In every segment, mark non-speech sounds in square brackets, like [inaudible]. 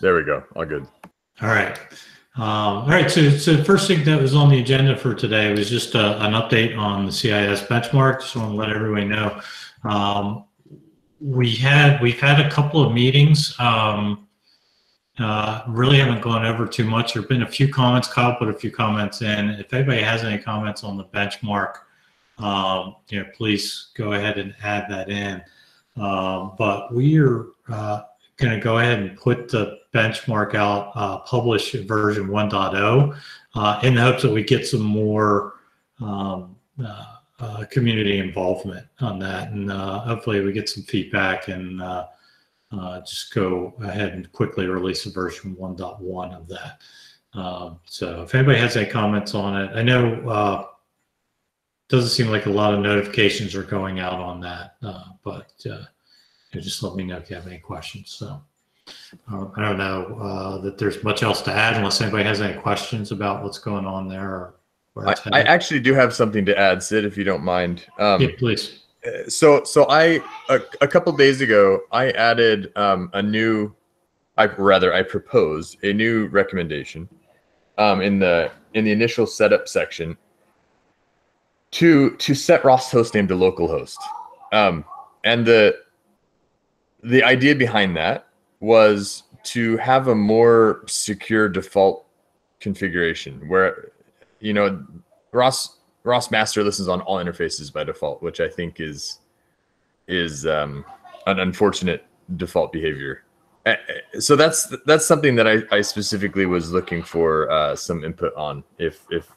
There we go. All good. All right. Um, all right. So, so the first thing that was on the agenda for today was just uh an update on the CIS benchmark. Just want to let everyone know. Um, we had we've had a couple of meetings. Um, uh, really haven't gone over too much. There've been a few comments. Kyle put a few comments in. If anybody has any comments on the benchmark, um, you know, please go ahead and add that in. Um, but we are uh, going to go ahead and put the benchmark out, uh, publish version 1.0, uh, in the hopes that we get some more um, uh, uh, community involvement on that, and uh, hopefully we get some feedback and uh, just go ahead and quickly release a version 1.1 of that. Um, so if anybody has any comments on it, I know doesn't seem like a lot of notifications are going out on that, but you just let me know if you have any questions. So uh, I don't know uh, that there's much else to add unless anybody has any questions about what's going on there. I, I actually do have something to add, Sid, if you don't mind. Um, yeah, please. Uh, so so I a, a couple days ago I added um, a new I rather I proposed a new recommendation um, in the in the initial setup section to to set ROS hostname to localhost. Um, and the the idea behind that was to have a more secure default configuration where you know ROS ROS Master listens on all interfaces by default, which I think is is um, an unfortunate default behavior. Uh, uh, So that's that's something that I, I specifically was looking for uh, some input on. If if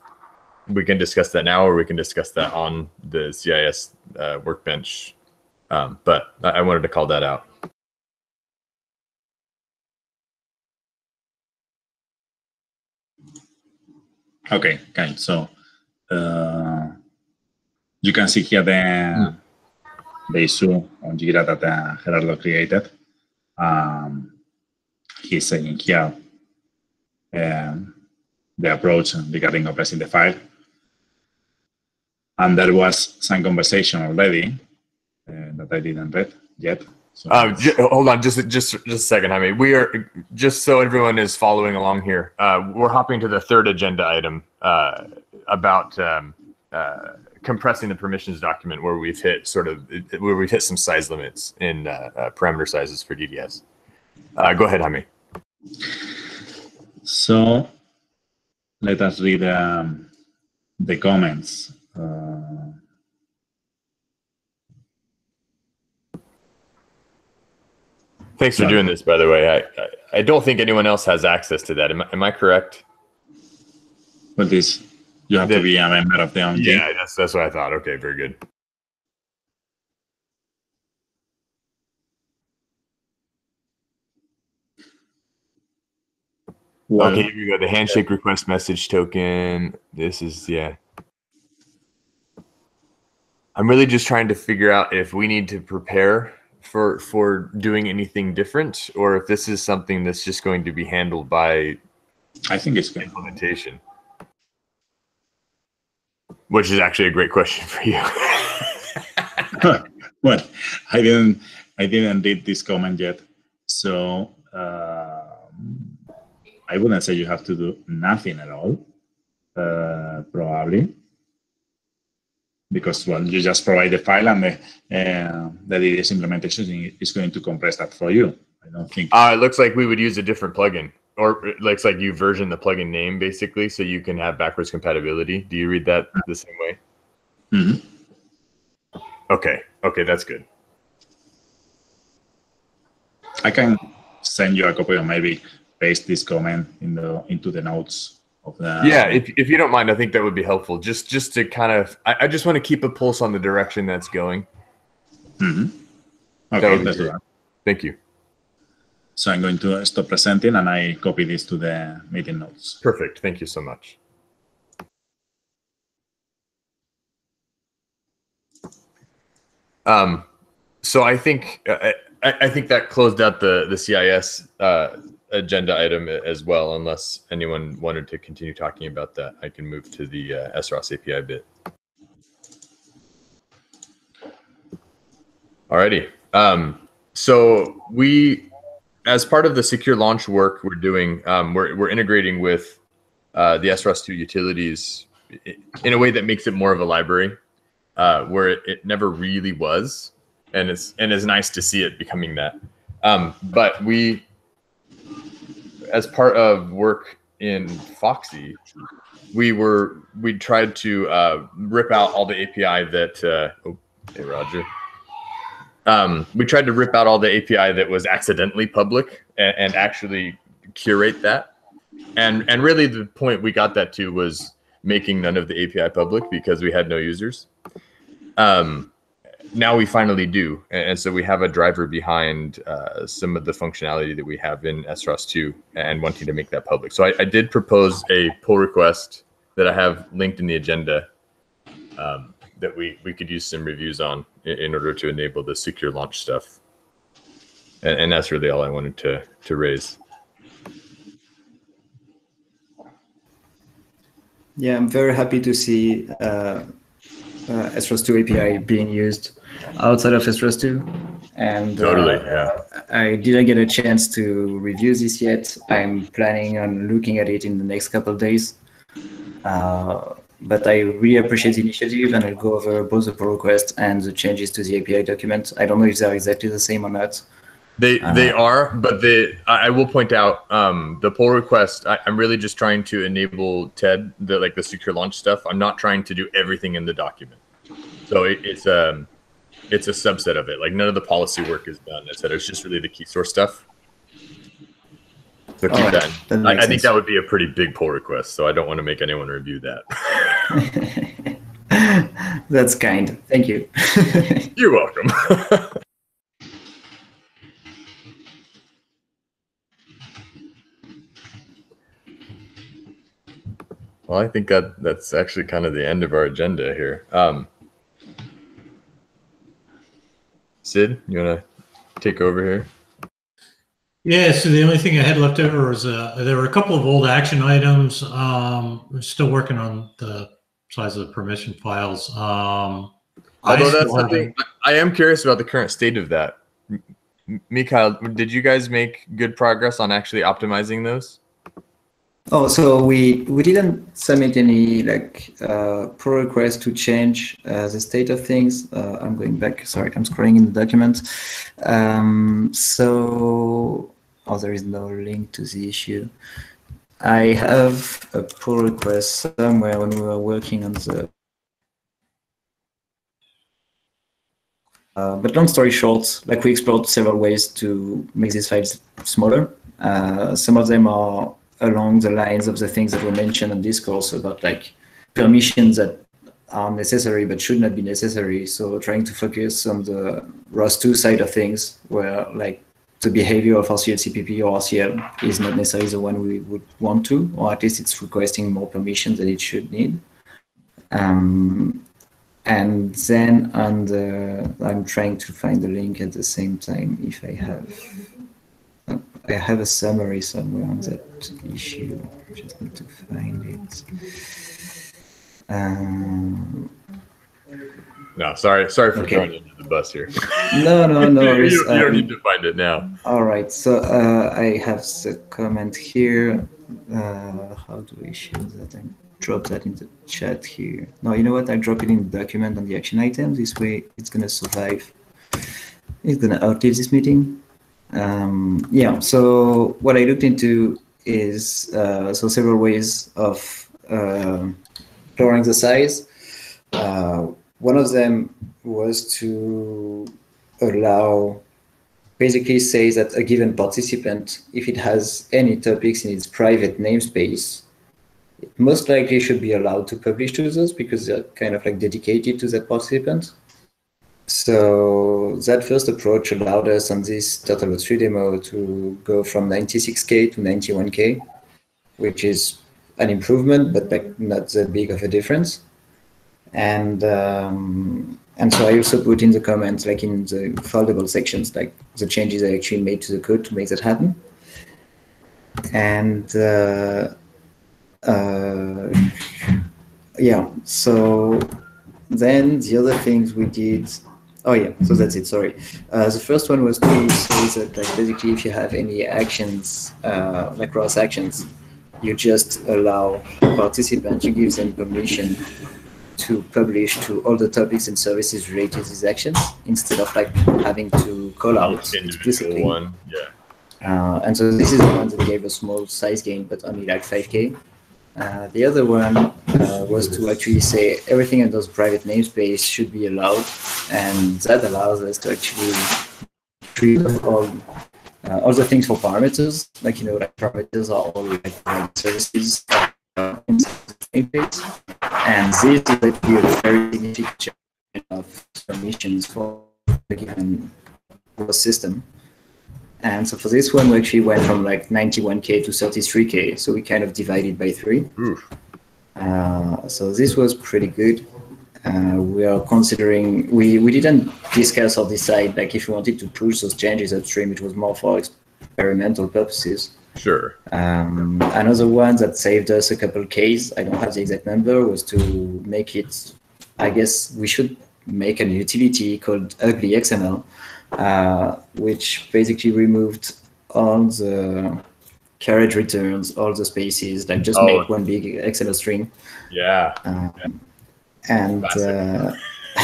we can discuss that now, or we can discuss that on the CIS uh, workbench. Um, but I I wanted to call that out. Okay, kind. So uh, you can see here the the issue on Jira that uh, Gerardo created. Um, he's saying here um, the approach regarding oppressing the file. And there was some conversation already uh, that I didn't read yet. So Uh, j- hold on, just just just a second, Jaime. We are just so everyone is following along here. Uh, we're hopping to the third agenda item uh, about um, uh, compressing the permissions document, where we've hit sort of where we've hit some size limits in uh, uh, parameter sizes for DDS. Uh, go ahead, Jaime. So let us read um, the comments. Uh, Thanks for doing this, by the way. I, I I don't think anyone else has access to that. Am I, am I correct? what is you have to The- be a member of the OMG. Yeah, that's that's what I thought. Okay, very good. Well, okay, here we go. The handshake request message token. This is yeah. I'm really just trying to figure out if we need to prepare for for doing anything different, or if this is something that's just going to be handled by I think it's good. implementation. Which is actually a great question [laughs] for you. [laughs] well, I didn't I didn't read this comment yet, so um, I wouldn't say you have to do nothing at all. Uh, probably because well, you just provide the file and the uh, the DDS implementation is going to compress that for you. I don't think. Uh, it looks like we would use a different plugin, or it looks like you version the plugin name basically, so you can have backwards compatibility. Do you read that the same way? Mhm. Okay, okay, that's good. I can send you a copy or maybe paste this comment in the into the notes of the. yeah, if, if you don't mind, I think that would be helpful. Just just to kind of, I, I just want to keep a pulse on the direction that's going. Mhm. Okay, would be let's do great. that. Thank you. So I'm going to stop presenting and I copy this to the meeting notes. Perfect. Thank you so much. Um, so I think I, I I think that closed out the the CIS uh, agenda item as well. Unless anyone wanted to continue talking about that, I can move to the uh, SROS API bit. Alrighty. Um, so we as part of the secure launch work we're doing, um, we're we're integrating with uh, the SROS2 utilities in a way that makes it more of a library, uh, where it, it never really was, and it's and it's nice to see it becoming that. Um, but we, as part of work in Foxy, we were we tried to uh, rip out all the API that. Uh, oh, hey Roger. Um, we tried to rip out all the API that was accidentally public and, and actually curate that. And and really the point we got that to was making none of the API public because we had no users. Um, now we finally do, and, so we have a driver behind uh, some of the functionality that we have in SROS 2 and wanting to make that public. So I, I, did propose a pull request that I have linked in the agenda um, that we we could use some reviews on in, in order to enable the secure launch stuff. And, and that's really all I wanted to to raise. Yeah, I'm very happy to see uh, uh, SROS2 API being used outside of SROS2. And totally, uh, yeah. I didn't get a chance to review this yet. I'm planning on looking at it in the next couple of days. Uh, but I really appreciate the initiative and I'll go over both the pull request and the changes to the API document. I don't know if they're exactly the same or not. They uh, they are, but the I will point out um, the pull request. I, am really just trying to enable TED the like the secure launch stuff. I'm not trying to do everything in the document. So it, it's um it's a subset of it. Like none of the policy work is done, etc. It's just really the key source stuff. So keep that I, I, think that would be a pretty big pull request. So I don't want to make anyone review that. [laughs] That's kind. Thank you. [laughs] You're welcome. [laughs] Well, I think that that's actually kind of the end of our agenda here. Um, Sid, you want to take over here? Yeah, so the only thing I had left over was uh, there were a couple of old action items. Um, we're still working on the size of the permission files. Um, Although that's something I am curious about the current state of that. Mikhail, did you guys make good progress on actually optimizing those? Oh, so we we didn't submit any like uh, pull request to change uh, the state of things. Uh, I'm going back. Sorry, I'm scrolling in the document. Um, so, oh, there is no link to the issue. I have a pull request somewhere when we were working on the. Uh, but long story short, like we explored several ways to make these files smaller. Uh, some of them are along the lines of the things that were mentioned on discourse about like permissions that are necessary but should not be necessary. So trying to focus on the ROS2 side of things where like the behavior of RCL CPP or RCL is not necessarily the one we would want to, or at least it's requesting more permissions than it should need. Um, and then on the, I'm trying to find the link at the same time if I have I have a summary somewhere on that issue. Just need to find it. Um, no, sorry, sorry for okay. throwing you under the bus here. No, no, no. [laughs] you, you, don't um, need to find it now. All right, so uh, I have the comment here. Uh, how do we show that? I drop that in the chat here. No, you know what? I drop it in the document on the action item. This way, it's gonna survive. It's gonna outlive this meeting. Um, yeah, so what I looked into is uh, so several ways of uh, lowering the size. Uh, one of them was to allow, basically say that a given participant, if it has any topics in its private namespace, it most likely should be allowed to publish to those because they're kind of like dedicated to that participant. So that first approach allowed us on this TurtleBot 3 demo to go from 96K to 91K, which is an improvement, but not that big of a difference. And um, and so I also put in the comments, like in the foldable sections, like the changes I actually made to the code to make that happen. And uh, uh, yeah, so then the other things we did Oh yeah, so that's it. Sorry. Uh, the first one was to say that like basically if you have any actions, uh, like ROS actions, you just allow participants, you give them permission to publish to all the topics and services related to these actions instead of like having to call out explicitly. one. Yeah. Uh, and so this is the one that gave a small size gain, but only like 5k. Uh, the other one uh, was to actually say everything in those private namespace should be allowed, and that allows us to actually treat all uh, all the things for parameters, like you know, like parameters are all like services uh, the namespace, and this is actually a very significant of permissions for a given system. And so for this one, we actually went from like 91k to 33k. So we kind of divided by three. Oof. Uh, so this was pretty good. Uh, we are considering, we, we didn't discuss or decide like if we wanted to push those changes upstream, it was more for experimental purposes. Sure. Um, another one that saved us a couple Ks, I don't have the exact number, was to make it, I guess we should make a utility called ugly XML, uh, which basically removed all the carriage returns, all the spaces, like just Oh. make one big XML string. Yeah. Um, and uh, [laughs]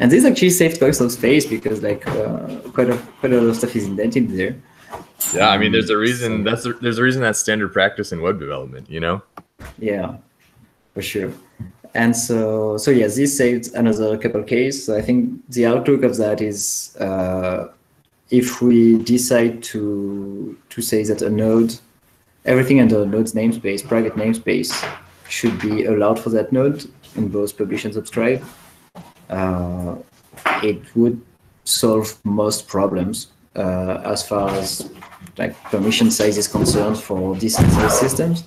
and this actually saved quite some space because like uh, quite a quite a lot of stuff is indented there. Yeah. I mean, there's a Um, reason. so- That's a, there's a reason that's standard practice in web development. You know. Yeah, for sure. And so, so yeah, this saved another couple Ks. So I think the outlook of that is uh, if we decide to to say that a node, everything under a node's namespace, private namespace, should be allowed for that node in both publish and subscribe, uh, it would solve most problems uh, as far as like permission size is concerned for decentralized systems.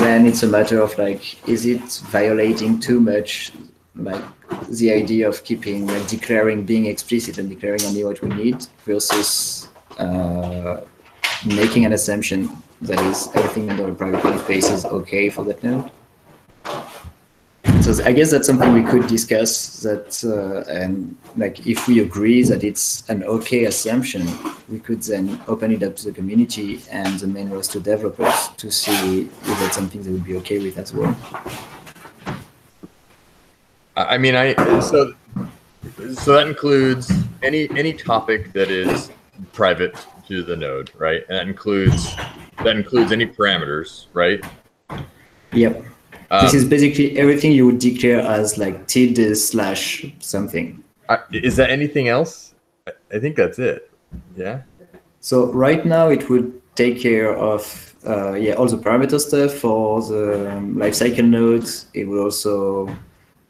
Then it's a matter of like, is it violating too much, like the idea of keeping, like declaring, being explicit and declaring only what we need versus uh, making an assumption that is everything under a private namespace is okay for that node. So I guess that's something we could discuss that, uh, and like if we agree that it's an okay assumption, we could then open it up to the community and the main ROS 2 developers to see if that's something they would be okay with as well. I mean, I so so that includes any any topic that is private to the node, right? And that includes that includes any parameters, right? Yep. Um, this is basically everything you would declare as like tilde slash something. I, is that anything else? I, I think that's it. Yeah. So right now it would take care of uh, yeah all the parameter stuff for the um, lifecycle nodes. It would also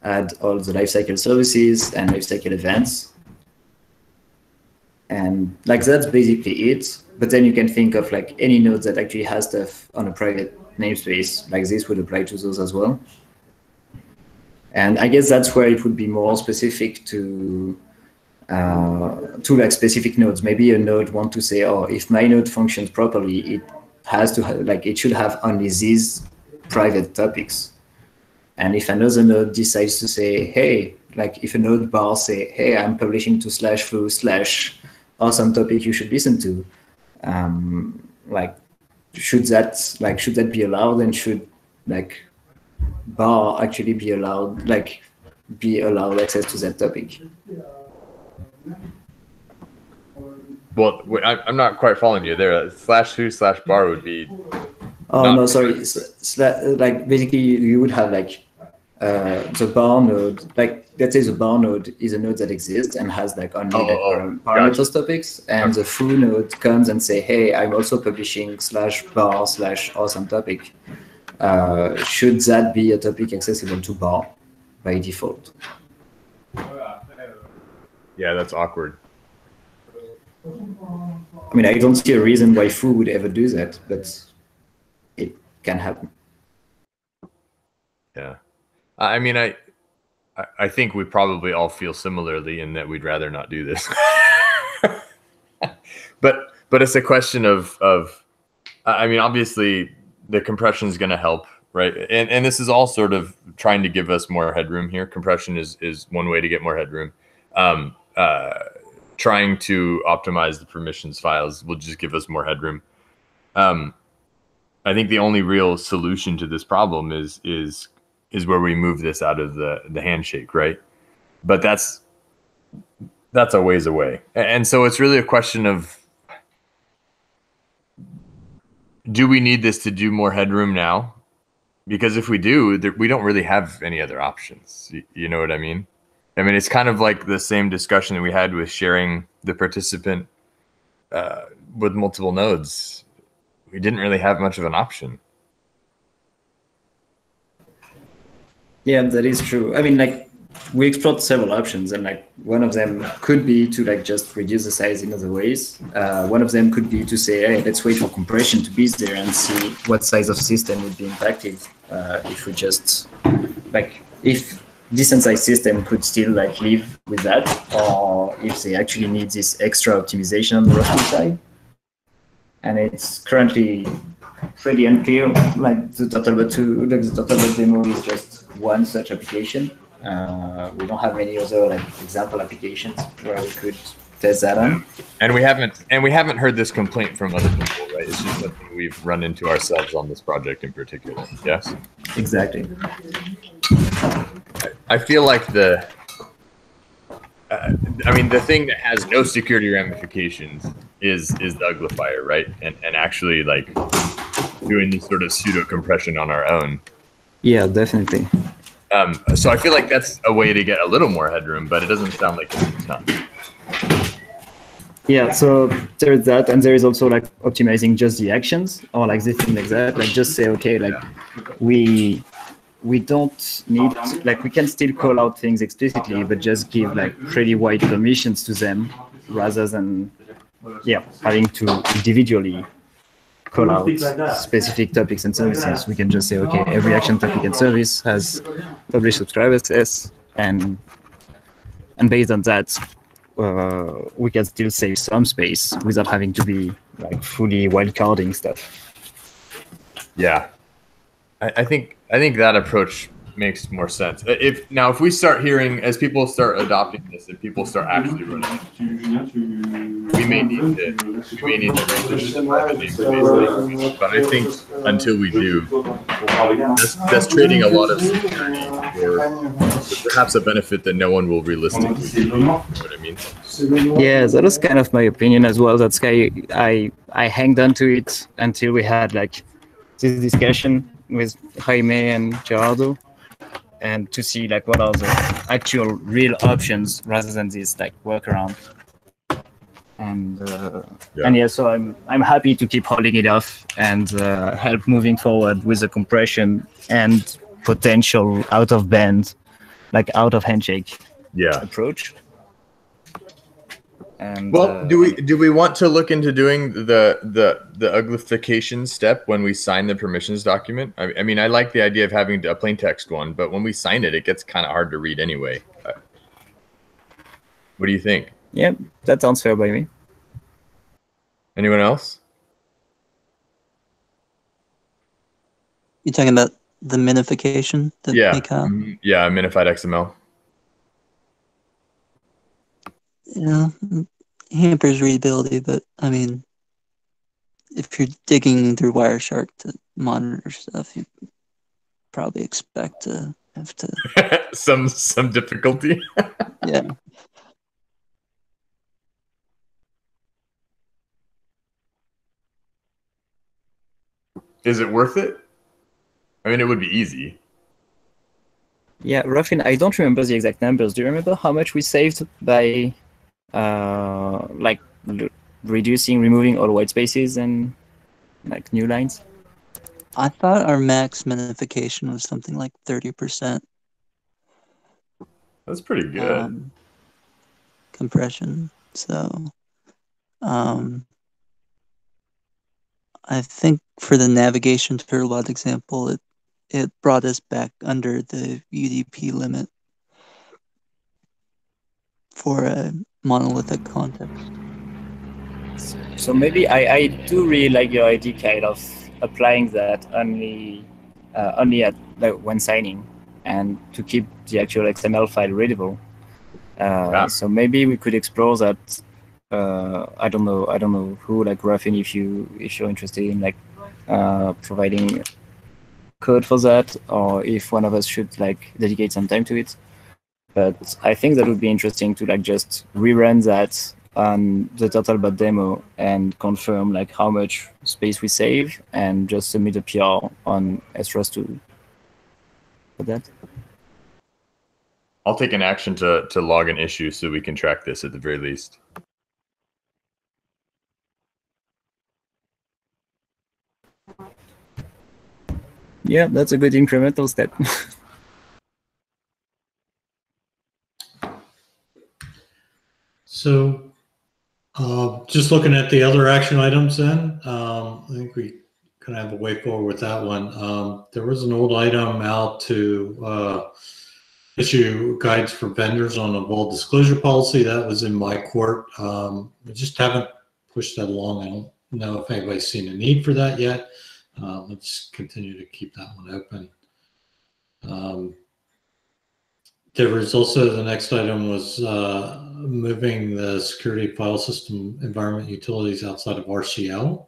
add all the lifecycle services and lifecycle events. And like that's basically it. But then you can think of like any node that actually has stuff on a private namespace, like this would apply to those as well. And I guess that's where it would be more specific to uh, to like specific nodes. Maybe a node want to say, oh, if my node functions properly, it has to have, like it should have only these private topics. And if another node decides to say, hey, like if a node bar say, hey, I'm publishing to slash foo slash awesome topic you should listen to, um, like should that like should that be allowed and should like bar actually be allowed like be allowed access to that topic? Well, I'm not quite following you there. Slash who slash bar would be. Oh No. no, sorry. S- sla- like basically, you would have like uh, the bar node. Like let's say the bar node is a node that exists and has like only Oh, like oh, gotcha. parameters topics, and the foo node comes and say, "Hey, I'm also publishing slash bar slash awesome topic." Uh, should that be a topic accessible to bar by default? Yeah, that's awkward. I mean, I don't see a reason why foo would ever do that, but can happen. Yeah. I mean, I, I- think we probably all feel similarly in that we'd rather not do this. [laughs] but but it's a question of of I mean, obviously the compression is going to help right? And and this is all sort of trying to give us more headroom here. Compression is is one way to get more headroom. Um, uh, trying to optimize the permissions files will just give us more headroom. Um, I think the only real solution to this problem is is is where we move this out of the the handshake, right? But that's that's a ways away, and so it's really a question of do we need this to do more headroom now? Because if we do, we don't really have any other options. You, you know what I mean? I mean, it's kind of like the same discussion that we had with sharing the participant uh, with multiple nodes. We didn't really have much of an option. Yeah, that is true. I mean, like we explored several options, and like one of them could be to like just reduce the size in other ways. Uh, one of them could be to say, hey, let's wait for compression to be there and see what size of system would be impacted uh, if we just like if decentralized system could still like live with that, or if they actually need this extra optimization on the Russian side. And it's currently pretty unclear. Like the TurtleBot two, like the TurtleBot demo is just one such application. Uh, we don't have many other like example applications where we could test that on. And we haven't and we haven't heard this complaint from other people, right? It's just something we've run into ourselves on this project in particular. Yes. Exactly. I feel like the uh, I mean the thing that has no security ramifications is is the uglifier, right? And and actually like doing this sort of pseudo compression on our own. Yeah, definitely. Um, so I feel like that's a way to get a little more headroom, but it doesn't sound like it's ton. Yeah, so there's that, and there is also like optimizing just the actions or like this thing like that. Like just say, okay, like we we don't need like we can still call out things explicitly, but just give like pretty wide permissions to them rather than yeah having to individually call out specific topics and services. We can just say, okay, every action topic and service has published subscriber access, and and based on that, uh, we can still save some space without having to be like fully wildcarding stuff. Yeah, I, I think I think that approach makes more sense. Uh, if now if we start hearing as people start adopting this and people start mm-hmm. actually running it, we may need to we may need to revisit the database. But I think until we do, that's, that's trading a lot of security for perhaps a benefit that no one will realistically do. You know what I mean? Yeah, that was kind of my opinion as well. That's why I I hanged on to it until we had like this discussion with Jaime and Gerardo and to see like what are the actual real options rather than this like workaround. And uh, Yeah. and yeah, so I'm I'm happy to keep holding it off and uh, help moving forward with the compression and potential out of band, like out of handshake Yeah. approach. And Well, uh, do we do we want to look into doing the the the uglification step when we sign the permissions document? I, I mean, I like the idea of having a plain text one, but when we sign it, it gets kind of hard to read anyway. Uh, What do you think? Yeah, that sounds fair by me. Anyone else? You talking about the minification that yeah, may come? Mhm. yeah, minified XML. Yeah, mm, hampers readability, but I mean, if you're digging through Wireshark to monitor stuff, you probably expect to have to. [laughs] some some difficulty. [laughs] Yeah, Is it worth it? I mean, it would be easy. Yeah, roughly. I don't remember the exact numbers. Do you remember how much we saved by, uh, like l- reducing, removing all white spaces and like new lines? I thought our max minification was something like thirty percent That's pretty good. um, compression. So, um, I think for the navigation turtlebot example, it it brought us back under the UDP limit for a monolithic context. So maybe I, I do really like your idea, kind of applying that only uh, only at like when signing, and to keep the actual XML file readable. Uh, Yeah. So maybe we could explore that. Uh, I don't know. I don't know who like Raffin, if you if you're interested in like uh, providing code for that, or if one of us should like dedicate some time to it. But I think that would be interesting to like just rerun that on the Turtlebot demo and confirm like how much space we save and just submit a PR on SROS 2 for that. I'll take an action to to log an issue so we can track this at the very least. Yeah, that's a good incremental step. [laughs] So, uh, just looking at the other action items then, um, I think we kind of have a way forward with that one. Um, there was an old item out to, uh, issue guides for vendors on a bold disclosure policy. That was in my court. Um, we just haven't pushed that along. I don't know if anybody's seen a need for that yet. Uh, let's continue to keep that one open. Um, there was also, the next item was uh, moving the security file system environment utilities outside of RCL.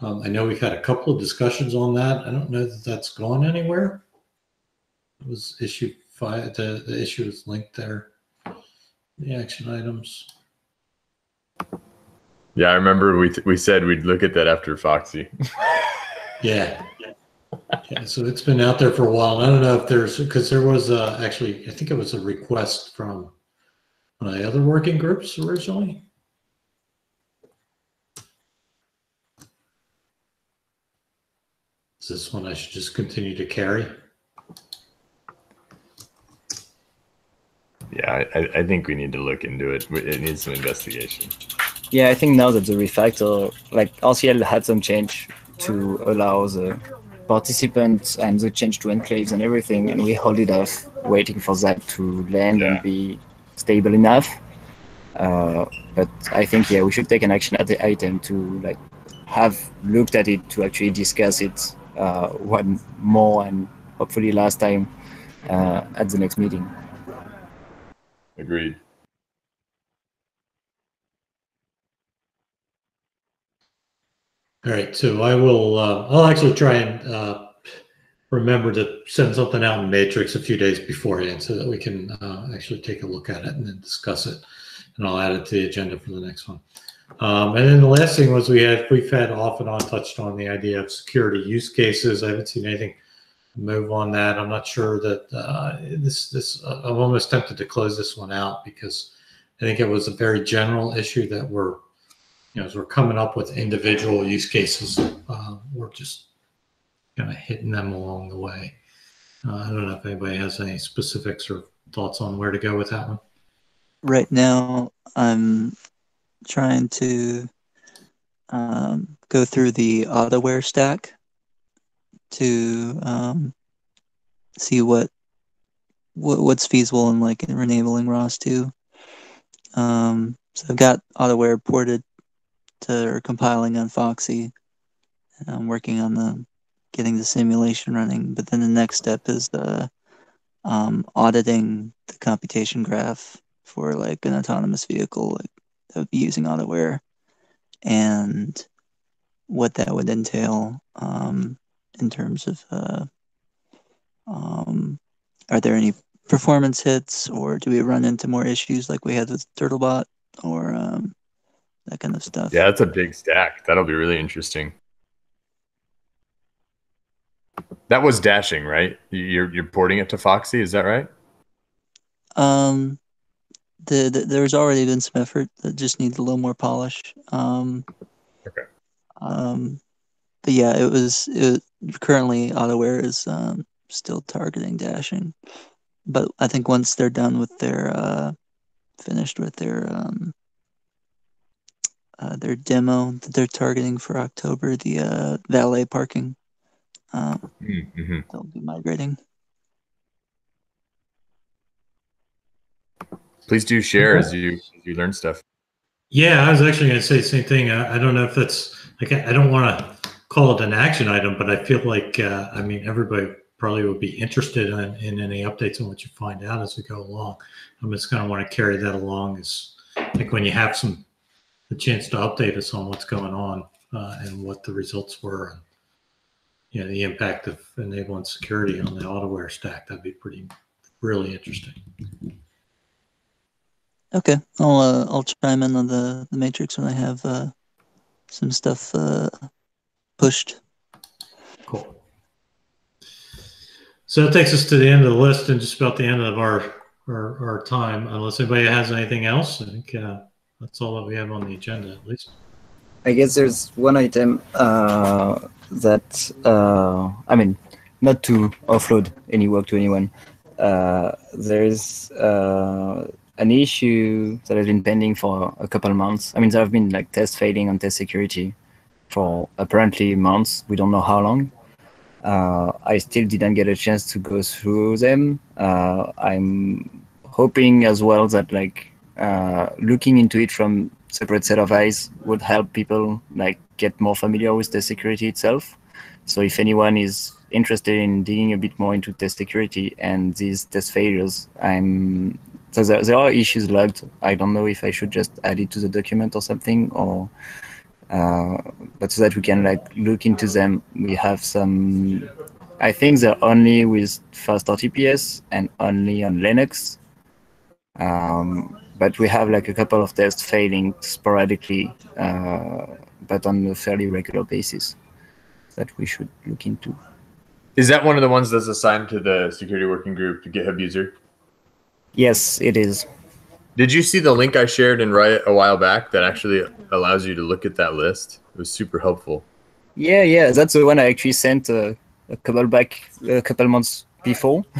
Um, I know we've had a couple of discussions on that. I don't know that that's gone anywhere. It was issue five, the, the issue is linked there. The action items. Yeah, I remember we we said we'd look at that after Foxy. [laughs] Yeah. Yeah, so it's been out there for a while. I don't know if there's, because there was uh, actually, I think it was a request from one of the other working groups originally. Is this one I should just continue to carry? Yeah, I, I think we need to look into it. It needs some investigation. yeah, I think now that the refactor, like RCL had some change to allow the participants and the change to enclaves and everything, and we hold it off, waiting for that to land Yeah. and be stable enough. Uh, but I think yeah, we should take an action at the item to like have looked at it to actually discuss it uh, one more and hopefully last time uh, at the next meeting. Agreed. All right, so I will, uh, I'll actually try and, uh, remember to send something out in Matrix a few days beforehand so that we can, uh, actually take a look at it and then discuss it. And I'll add it to the agenda for the next one. Um, and then the last thing was we had, we've had off and on touched on the idea of security use cases. I haven't seen anything move on that. I'm not sure that, uh, this, this, uh, I'm almost tempted to close this one out because I think it was a very general issue that we're, you know, as we're coming up with individual use cases, uh, we're just kind of hitting them along the way. Uh, I don't know if anybody has any specifics or thoughts on where to go with that one. Right now, I'm trying to um, go through the AutoWare stack to um, see what, what what's feasible in like in enabling ROS 2. Um, so I've got AutoWare ported to or compiling on Foxy. I'm working on the getting the simulation running. But then the next step is the um, auditing the computation graph for like an autonomous vehicle like that would be using AutoWare and what that would entail um, in terms of uh, um, are there any performance hits or do we run into more issues like we had with Turtlebot or um, that kind of stuff. Yeah, that's a big stack. That'll be really interesting. That was dashing, right? You're you're porting it to Foxy, is that right? Um, the, the there's already been some effort that just needs a little more polish. Um, Okay. Um, but yeah, it was it currently AutoWare is um, still targeting dashing, but I think once they're done with their uh, finished with their um, uh, their demo that they're targeting for October, the uh, valet parking, uh, Mm-hmm. they'll be migrating. Please do share Okay. as you as you learn stuff. Yeah, I was actually going to say the same thing. I, I don't know if that's like I, I don't want to call it an action item, but I feel like, uh, I mean, everybody probably would be interested in, in any updates on what you find out as we go along. I'm just gonna want to carry that along is, like, when you have some, a chance to update us on what's going on, uh, and what the results were. You know, the impact of enabling security on the AutoWare stack, that'd be pretty, really interesting. Okay, I'll uh, I'll chime in on the the matrix when I have uh, some stuff uh, pushed. Cool. So that takes us to the end of the list and just about the end of our, our, our time, unless anybody has anything else. I think, uh, that's all that we have on the agenda, at least. I guess there's one item uh, that uh, I mean, not to offload any work to anyone. Uh, there's uh, an issue that has been pending for a couple months. I mean, there have been like test failing on test security for apparently months. We don't know how long. Uh, I still didn't get a chance to go through them. Uh, I'm hoping as well that like looking into it from separate set of eyes would help people like get more familiar with the security itself. So if anyone is interested in digging a bit more into test security and these test failures, I'm so there, there are issues logged. I don't know if I should just add it to the document or something, or uh, but so that we can like look into them. We have some. I think they're only with fast RTPS and only on Linux. Um, but we have like a couple of tests failing sporadically, uh, but on a fairly regular basis that we should look into. Is that one of the ones that's assigned to the security working group GitHub user? Yes, it is. Did you see the link I shared in Riot a while back that actually allows you to look at that list? It was super helpful. Yeah, yeah, that's the one I actually sent uh, a couple back, a couple months before. [laughs]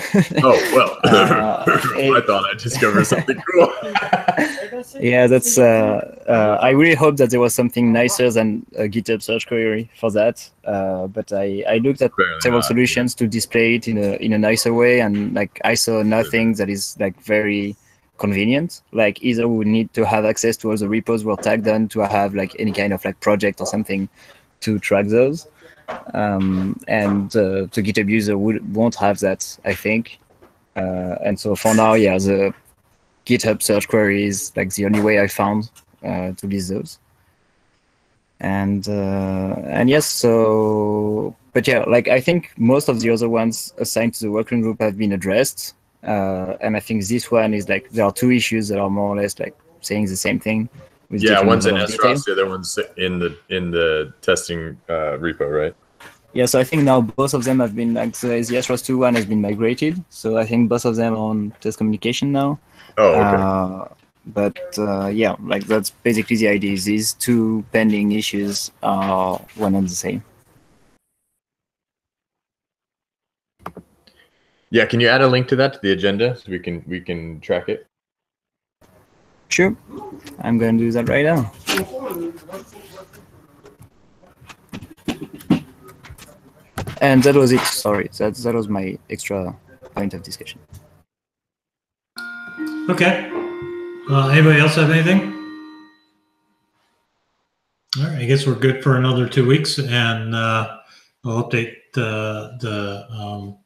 Oh well, [laughs] Uh, [laughs] I thought I discovered something cool. yeah, that's. Uh, uh, I really hope that there was something nicer than a GitHub search query for that. Uh, but I, I looked at Apparently several not, solutions to display it in a in a nicer way, and like I saw nothing that is like very convenient. Like either we need to have access to all the repos we're tagged on to have like any kind of like project or something to track those. Um, and uh, the GitHub user would won't have that, I think. Uh, and so for now, yeah, the GitHub search query is like the only way I found uh, to list those. And uh, and yes, so but yeah, like I think most of the other ones assigned to the working group have been addressed. Uh, and I think this one is like there are two issues that are more or less like saying the same thing. Yeah, one's in of the other one's in the in the testing uh, repo, right? Yeah, so I think now both of them have been like the SROS 2 one has been migrated. So I think both of them are on test communication now. Oh, okay. Uh, but uh, yeah, like that's basically the idea. is These two pending issues are one and the same. yeah, can you add a link to that to the agenda so we can we can track it? Sure, I'm going to do that right now. And that was it. Sorry, that that was my extra point of discussion. Okay. Uh, anybody else have anything? All right, I guess we're good for another two weeks and, uh, I'll update the, the, um,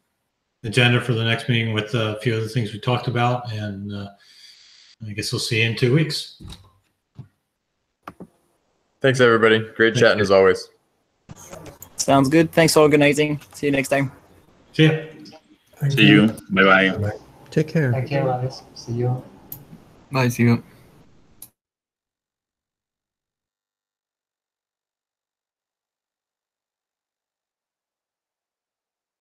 agenda for the next meeting with a few of the things we talked about and, uh, I guess we'll see you in two weeks. Thanks everybody. Great Thank chatting you. as always. Sounds good. Thanks for organizing. See you next time. See ya. See you. Bye bye. Take care. Thank you, Alex. See you. Bye, see you.